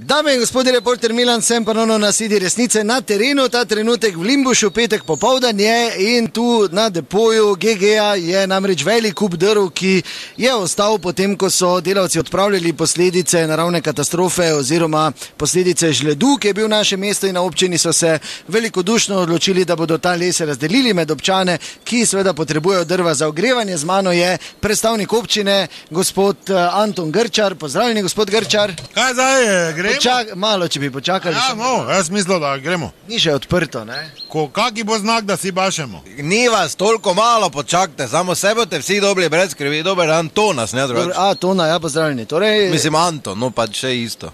Dame in gospodje, reporter Milan, sem ponovno na sedi resnice na terenu, ta trenutek v Limbušu, petek popovdan je in tu na depoju GGA je namreč velik kup drv, ki je ostal potem, ko so delavci odpravljali posledice naravne katastrofe oziroma posledice žledu, ki je bil v našem mestu in na občini so se velikodušno odločili, da bodo ta les razdelili med občane, ki seveda potrebujejo drva za ogrevanje. Z mano je predstavnik občine, gospod eh, Anton Grčar. Pozdravljeni, gospod Grčar. Kaj zdaj je? Gremo? Počak, malo, če bi počakali, Ja, samo- no, jaz mislim, da gremo. ni še odprto. Ne? Ko, kaki bo znak, da si bašemo? Ni vas toliko malo, počakajte, samo se boste vsi dobili brez skrbi, dober dan, to nas ne drugače. a, tona, ja, pozdravljeni. Torej, Mislim, Anto, no pa še isto.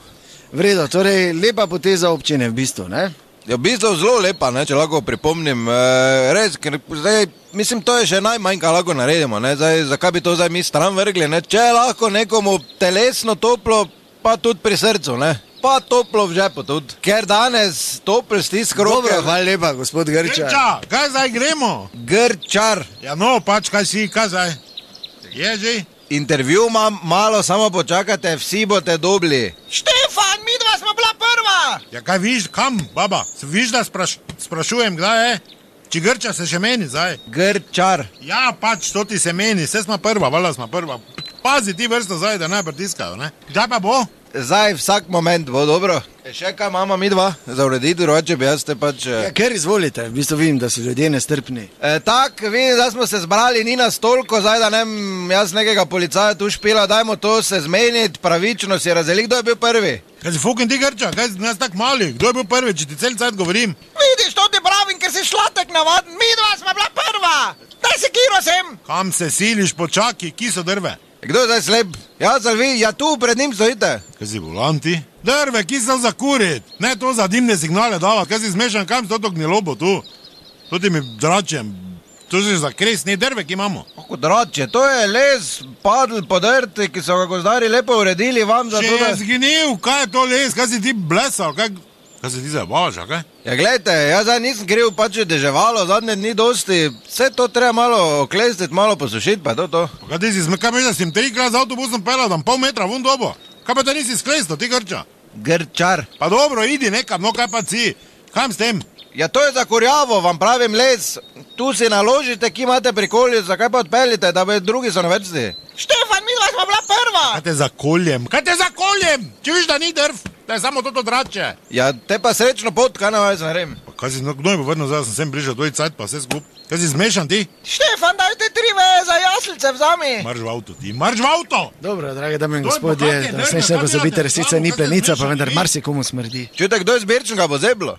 vredo, torej, lepa poteza občine v bistvu. Ne? Ja, v bistvu zelo lepa, ne, če lahko pripomnim. E, res, ker zdaj, mislim, to je še najmanj, kar lahko naredimo. Ne, zdaj, zakaj bi to zdaj mi stran vrgli? Ne? Če je lahko nekomu telesno toplo, pa tudi pri srcu, ne? pa toplo v žepu tudi. Ker danes topel stisk roke. Dobro, hvala lepa, gospod Grčar. Grča, kaj zdaj gremo? Grčar. Ja, no, pač kaj si, kaj zdaj? Je že? Intervju imam, malo samo počakajte, vsi boste dobili. Štefan, mi dva smo bila prva! Ja, kaj viš, kam, baba? Viš, da spraš, sprašujem, kdaj je? Či Grča se še meni zdaj? Grčar. Ja, pač to ti se meni, vse smo prva, valjda smo prva. Pazi ti vrsto zdaj, da ne pritiskajo, ne? Kdaj pa bo? Zdaj vsak moment bo dobro. E, Še kaj imamo mi dva za urediti, drugače bi jaz te pač. Ja, E, ker izvolite, v bistvu vidim, da so ljudje nestrpni. e, Tako, vidim, da smo se zbrali, ni nas toliko, zdaj da ne vem, jaz nekega policaja tu špila, dajmo to se zmeniti, pravično si razdeli, kdo je bil prvi. Kaj si fucking ti Grča, kaj si nas tako mali? Kdo je bil prvi, če ti cel cajt govorim? Vidiš, to ti pravim, ker si šlatek navaden, mi dva smo bila prva. Daj se kiro sem. Kam se siliš, počaki, ki so drve? Kdo je zdaj slep? Jaz ali vi, ja tu pred njim stojite. Kaj si volanti? Drve, ki so za kurit, ne to za dimne signale davati, kaj si zmešan, kam so to gnilobo tu? To ti mi dračem, to si za kresni drve, ki imamo. Kako drače, to je les, padl, podrti, ki so ga gozdari lepo uredili vam za to. je Da... zginil, kaj je to les, kaj si ti blesal, kaj, kaj si ti zabavaš, a kaj? Ja, gledajte, jaz zdaj nisem kriv, pač je deževalo, zadnje dni dosti, vse to treba malo oklestiti, malo posušiti, pa to to. Pa Kaj ti si, zme- kaj misliš, da si trikrat z avtobusom pelal, da pol metra vun dobo? Kaj pa te nisi sklesto, ti Grča? Grčar. Pa dobro, idi nekam, no kaj pa si, kam s tem? Ja, to je za kurjavo, vam pravim les. Tu si naložite, ki imate prikoli, zakaj pa odpeljite, da bi drugi so na vrsti. Štefan, mi smo bila prva. Kaj te zakoljem? Kaj te zakoljem? Če viš, da ni drv, da je samo toto drače. Ja, te pa srečno pot, kaj naj ne vem. Pa Kaj si, no, kdo je vrno, zdaj sem sem prišel, tvoj cajt pa vse skup. Kaj si zmešan ti? Štefan, dajte tri veje za jaslice vzami. Marš v avto, ti marš v avto! Dobro, drage dame in To je gospodje, da se kaj pozabite, resnica ni se plenica, pa vendar marsikomu smrdi. Čutek, kdo je zbirčnega bo zeblo?